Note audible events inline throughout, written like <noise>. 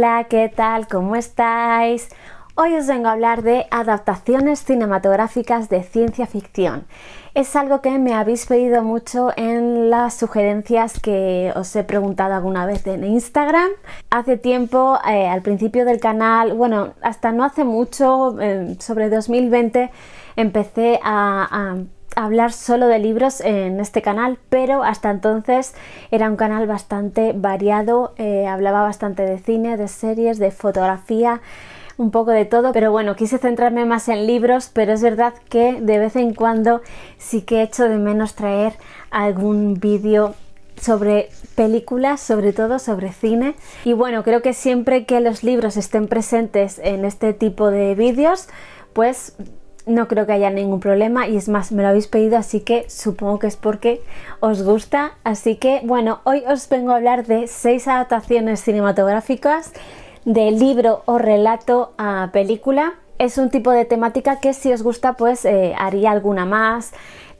Hola, ¿qué tal? ¿Cómo estáis? Hoy os vengo a hablar de adaptaciones cinematográficas de ciencia ficción. Es algo que me habéis pedido mucho en las sugerencias que os he preguntado alguna vez en Instagram. Hace tiempo, eh, al principio del canal, bueno, hasta no hace mucho, eh, sobre 2020, empecé a hablar solo de libros en este canal, pero hasta entonces era un canal bastante variado, eh, hablaba bastante de cine, de series, de fotografía, un poco de todo, pero bueno, quise centrarme más en libros, pero es verdad que de vez en cuando sí que he hecho de menos traer algún vídeo sobre películas, sobre todo sobre cine. Y bueno, creo que siempre que los libros estén presentes en este tipo de vídeos, pues no creo que haya ningún problema y es más, me lo habéis pedido, así que supongo que es porque os gusta. Así que bueno, hoy os vengo a hablar de seis adaptaciones cinematográficas de libro o relato a película. Es un tipo de temática que si os gusta pues eh, haría alguna más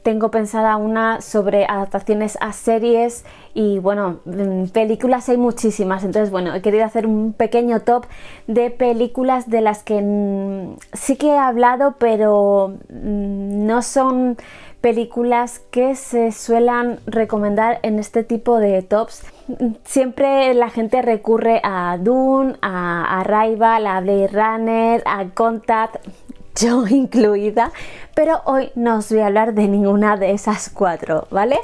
tengo pensada una sobre adaptaciones a series y bueno, mm, películas hay muchísimas. Entonces, bueno, he querido hacer un pequeño top de películas de las que mm, sí que he hablado, pero mm, no son películas que se suelen recomendar en este tipo de tops. Siempre la gente recurre a Dune, a Arrival, a Blade Runner, a Contact, yo <laughs> incluida, pero hoy no os voy a hablar de ninguna de esas cuatro, ¿vale?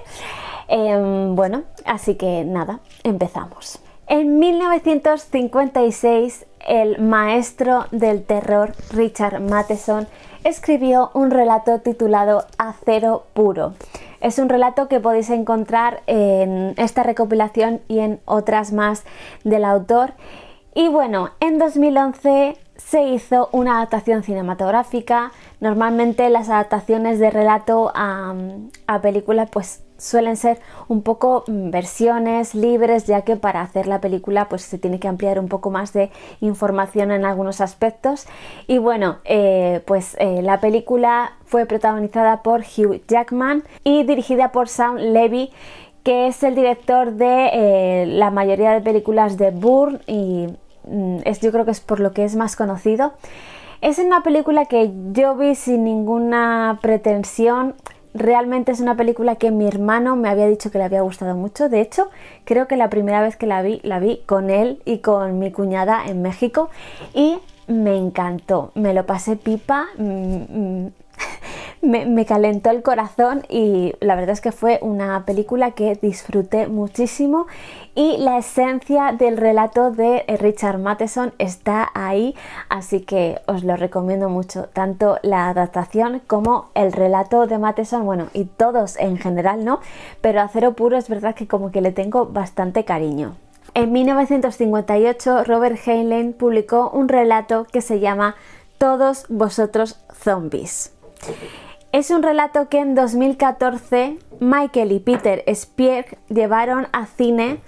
Em, bueno, así que nada, empezamos. En 1956, el maestro del terror Richard Matheson escribió un relato titulado Acero Puro. Es un relato que podéis encontrar en esta recopilación y en otras más del autor. Y bueno, en 2011 se hizo una adaptación cinematográfica. Normalmente las adaptaciones de relato a, a película pues suelen ser un poco mm, versiones libres ya que para hacer la película pues se tiene que ampliar un poco más de información en algunos aspectos y bueno eh, pues eh, la película fue protagonizada por Hugh Jackman y dirigida por Sam Levy que es el director de eh, la mayoría de películas de Bourne y es, yo creo que es por lo que es más conocido. Es una película que yo vi sin ninguna pretensión. Realmente es una película que mi hermano me había dicho que le había gustado mucho. De hecho, creo que la primera vez que la vi, la vi con él y con mi cuñada en México y me encantó. Me lo pasé pipa. Mm, mm, me, calentó el corazón y la verdad es que fue una película que disfruté muchísimo y la esencia del relato de Richard Matheson está ahí, así que os lo recomiendo mucho, tanto la adaptación como el relato de Matheson, bueno, y todos en general, ¿no? Pero a Cero Puro es verdad que como que le tengo bastante cariño. En 1958 Robert Heinlein publicó un relato que se llama Todos vosotros zombies. Es un relato que en 2014 Michael y Peter Spear llevaron a cine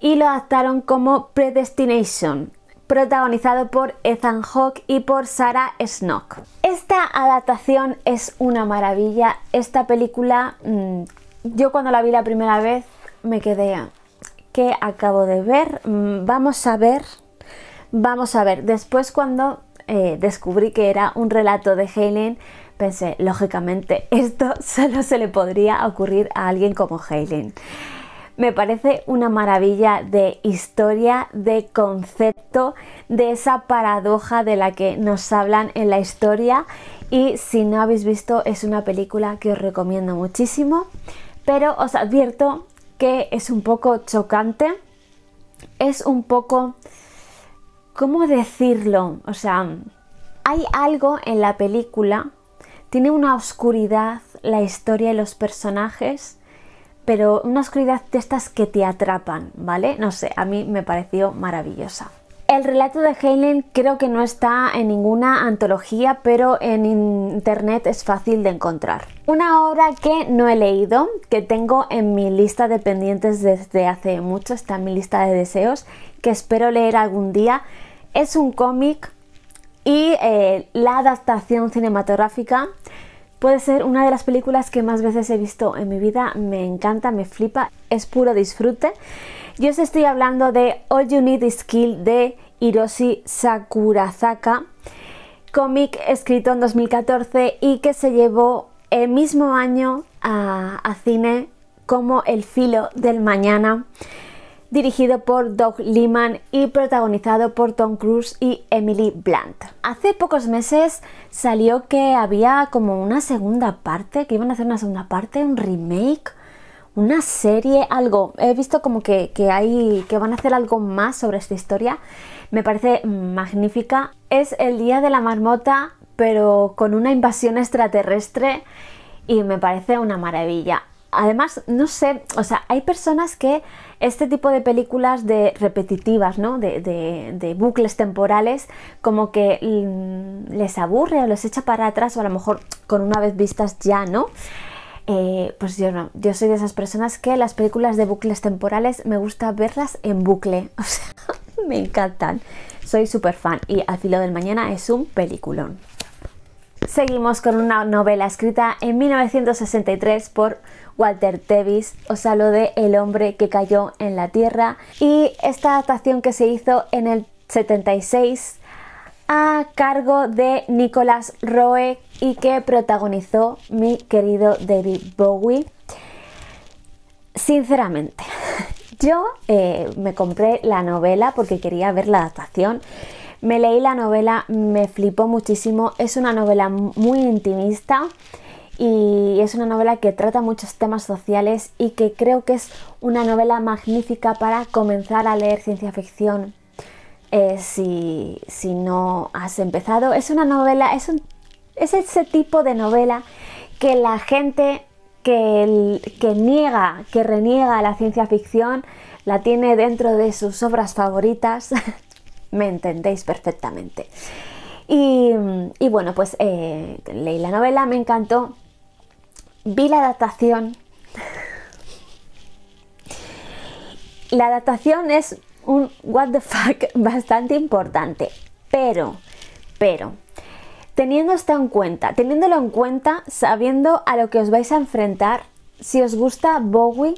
y lo adaptaron como Predestination, protagonizado por Ethan Hawke y por Sarah Snook. Esta adaptación es una maravilla. Esta película, mm, yo cuando la vi la primera vez me quedé, ¿qué acabo de ver? Mm, vamos a ver, vamos a ver. Después cuando eh, descubrí que era un relato de Helen, pensé, lógicamente, <laughs> esto solo se le podría ocurrir a alguien como Helen. Me parece una maravilla de historia, de concepto, de esa paradoja de la que nos hablan en la historia y si no habéis visto es una película que os recomiendo muchísimo, pero os advierto que es un poco chocante, es un poco... ¿Cómo decirlo? O sea, hay algo en la película tiene una oscuridad la historia y los personajes, pero una oscuridad de estas que te atrapan, ¿vale? No sé, a mí me pareció maravillosa. El relato de Helen creo que no está en ninguna antología, pero en internet es fácil de encontrar. Una obra que no he leído, que tengo en mi lista de pendientes desde hace mucho, está en mi lista de deseos, que espero leer algún día, es un cómic y eh, la adaptación cinematográfica puede ser una de las películas que más veces he visto en mi vida. Me encanta, me flipa, es puro disfrute. Yo os estoy hablando de All You Need Is Kill de Hiroshi Sakurazaka, cómic escrito en 2014 y que se llevó el mismo año a, a cine como El filo del mañana dirigido por Doug Liman y protagonizado por Tom Cruise y Emily Blunt. Hace pocos meses salió que había como una segunda parte, que iban a hacer una segunda parte, un remake, una serie, algo. He visto como que, hay, que van a hacer algo más sobre esta historia. Me parece magnífica. Es el Día de la Marmota, pero con una invasión extraterrestre y me parece una maravilla. Además, no sé, o sea, hay personas que este tipo de películas de repetitivas, ¿no? De, bucles temporales, como que mm, les aburre o les echa para atrás, o a lo mejor con una vez vistas ya, ¿no? Eh, pues yo no, yo soy de esas personas que las películas de bucles temporales me gusta verlas en bucle, <laughs> o sea, me encantan. Soy súper fan y Al filo del mañana es un peliculón. Seguimos con una novela escrita en 1963 por Walter Tevis. Os hablo de El hombre que cayó en la tierra y esta adaptación que se hizo en el 76 a cargo de Nicholas Roe y que protagonizó mi querido David Bowie. Sinceramente, <laughs> yo eh, me compré la novela porque quería ver la adaptación. Me leí la novela, me flipó muchísimo. Es una novela muy intimista y es una novela que trata muchos temas sociales y que creo que es una novela magnífica para comenzar a leer ciencia ficción eh, si, no has empezado. Es una novela, es, es ese tipo de novela que la gente que, que niega, que reniega la ciencia ficción, la tiene dentro de sus obras favoritas. <laughs> Me entendéis perfectamente. Y, bueno, pues eh, leí la novela, me encantó vi la adaptación. <laughs> La adaptación es un what the fuck <laughs> bastante importante, pero, pero, teniendo esto en cuenta, teniéndolo en cuenta, sabiendo a lo que os vais a enfrentar, si os gusta Bowie,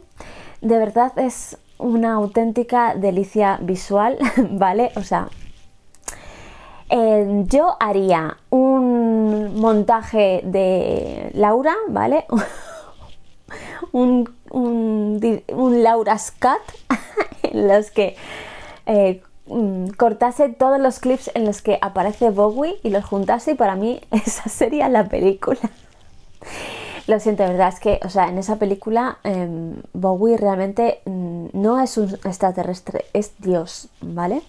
de verdad es una auténtica delicia visual, <laughs> ¿vale? O sea, eh, yo haría un montaje de Laura, ¿vale? <laughs> un, un, Laura's Cut <laughs> en los que eh, mm, cortase todos los clips en los que aparece Bowie y los juntase y para mí esa sería la película. Lo siento, verdad, es que, o sea, en esa película em, Bowie realmente mm, no es un extraterrestre, es Dios, ¿vale?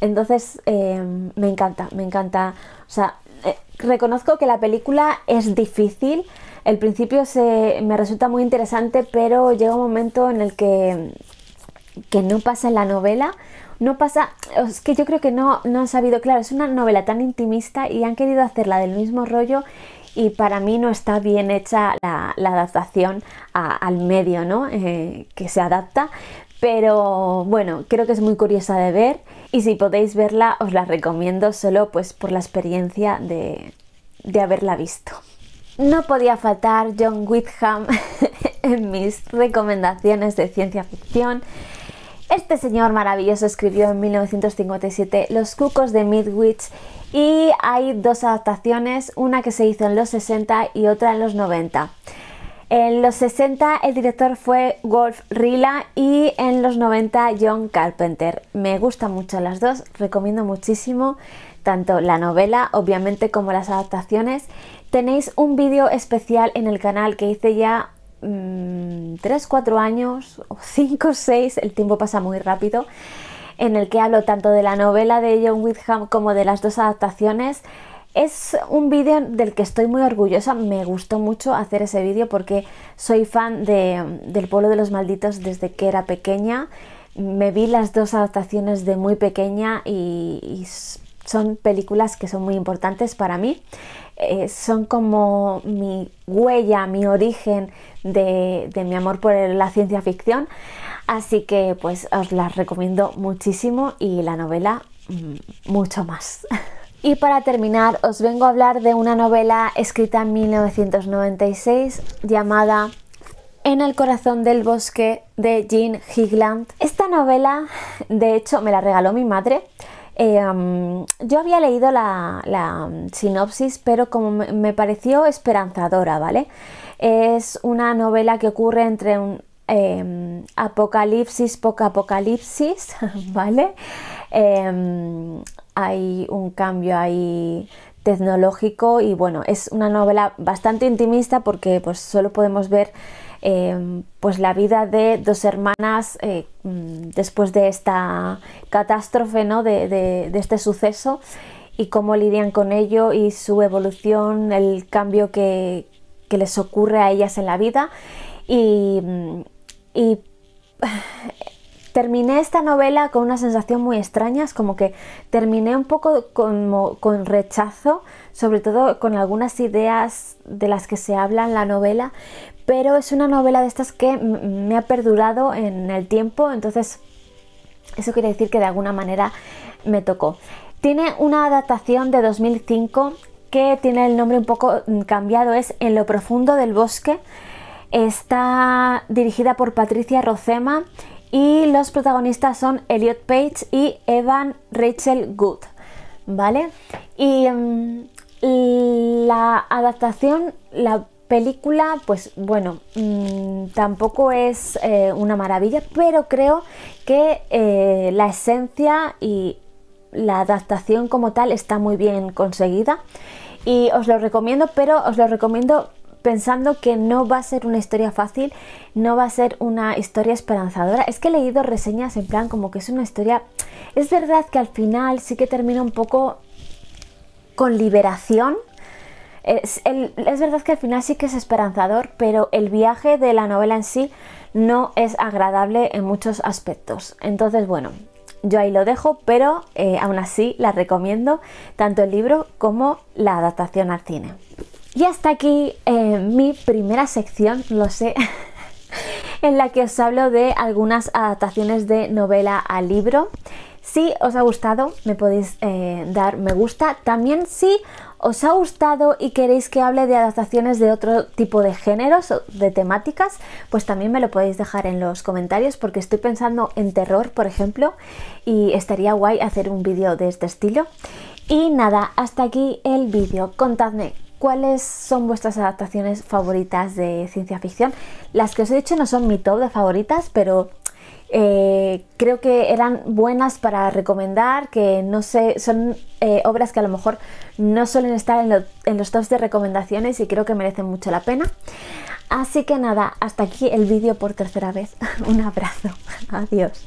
Entonces, em, me encanta, me encanta. O sea, eh, reconozco que la película es difícil. El principio se, me resulta muy interesante, pero llega un momento en el que, que no pasa en la novela. No pasa, es que yo creo que no, no han sabido, claro, es una novela tan intimista y han querido hacerla del mismo rollo y para mí no está bien hecha la, adaptación al medio, ¿no? Eh, que se adapta, pero bueno, creo que es muy curiosa de ver y si podéis verla os la recomiendo solo pues por la experiencia de, de haberla visto. No podía faltar John Whitham <laughs> en mis recomendaciones de ciencia ficción. Este señor maravilloso escribió en 1957 Los Cucos de Midwich y hay dos adaptaciones, una que se hizo en los 60 y otra en los 90. En los 60 el director fue Wolf Rila y en los 90 John Carpenter. Me gustan mucho las dos, recomiendo muchísimo tanto la novela, obviamente, como las adaptaciones. Tenéis un vídeo especial en el canal que hice ya 3, mm, 4 años, o <laughs> 5, 6, el tiempo pasa muy rápido, en el que hablo tanto de la novela de John Whitham como de las dos adaptaciones. Es un vídeo del que estoy muy orgullosa, me gustó mucho hacer ese vídeo porque soy fan del pueblo de los malditos desde que era pequeña. Me vi las dos adaptaciones de muy pequeña y, son películas que son muy importantes para mí. Eh, son como mi huella, mi origen de, de mi amor por la ciencia ficción. Así que pues os las recomiendo muchísimo y la novela mm, mucho más. <laughs> Y para terminar, os vengo a hablar de una novela escrita en 1996 llamada En el corazón del bosque de Jean Higland. Esta novela, de hecho, me la regaló mi madre. Eh, yo había leído la, sinopsis, pero como me, pareció esperanzadora, ¿vale? Es una novela que ocurre entre un em, apocalipsis, poca apocalipsis, <laughs> ¿vale? Em, hay un cambio ahí tecnológico y bueno, es una novela bastante intimista porque pues solo podemos ver em, pues la vida de dos hermanas eh, mm, después de esta catástrofe, ¿no? de, este suceso y cómo lidian con ello y su evolución, el cambio que, les ocurre a ellas en la vida y, mm, y <sighs> terminé esta novela con una sensación muy extraña, es como que terminé un poco con, rechazo, sobre todo con algunas ideas de las que se habla en la novela, pero es una novela de estas que me ha perdurado en el tiempo, entonces eso quiere decir que de alguna manera me tocó. Tiene una adaptación de 2005 que tiene el nombre un poco cambiado, es En lo profundo del bosque. Está dirigida por Patricia Rocema y los protagonistas son Elliot Page y Evan Rachel Good, ¿vale? Y mm, la adaptación, la película, pues bueno, mm, tampoco es eh, una maravilla, pero creo que eh, la esencia y la adaptación como tal está muy bien conseguida y os lo recomiendo, pero os lo recomiendo pensando que no va a ser una historia fácil, no va a ser una historia esperanzadora. Es que he leído reseñas en plan como que es una historia... Es verdad que al final sí que termina un poco con liberación. Es, verdad que al final sí que es esperanzador, pero el viaje de la novela en sí no es agradable en muchos aspectos. Entonces, bueno, yo ahí lo dejo, pero eh, aún así la recomiendo tanto el libro como la adaptación al cine. Y hasta aquí eh, mi primera sección, lo sé, <laughs> en la que os hablo de algunas adaptaciones de novela a libro. Si os ha gustado, me podéis eh, dar me gusta. También si os ha gustado y queréis que hable de adaptaciones de otro tipo de géneros, de temáticas, pues también me lo podéis dejar en los comentarios porque estoy pensando en terror, por ejemplo, y estaría guay hacer un vídeo de este estilo. Y nada, hasta aquí el vídeo. Contadme cuáles son vuestras adaptaciones favoritas de ciencia ficción. Las que os he dicho no son mi top de favoritas, pero eh, creo que eran buenas para recomendar, que no sé, son eh, obras que a lo mejor no suelen estar en, en los tops de recomendaciones y creo que merecen mucho la pena. Así que nada, hasta aquí el vídeo por tercera vez. <laughs> Un abrazo. Adiós.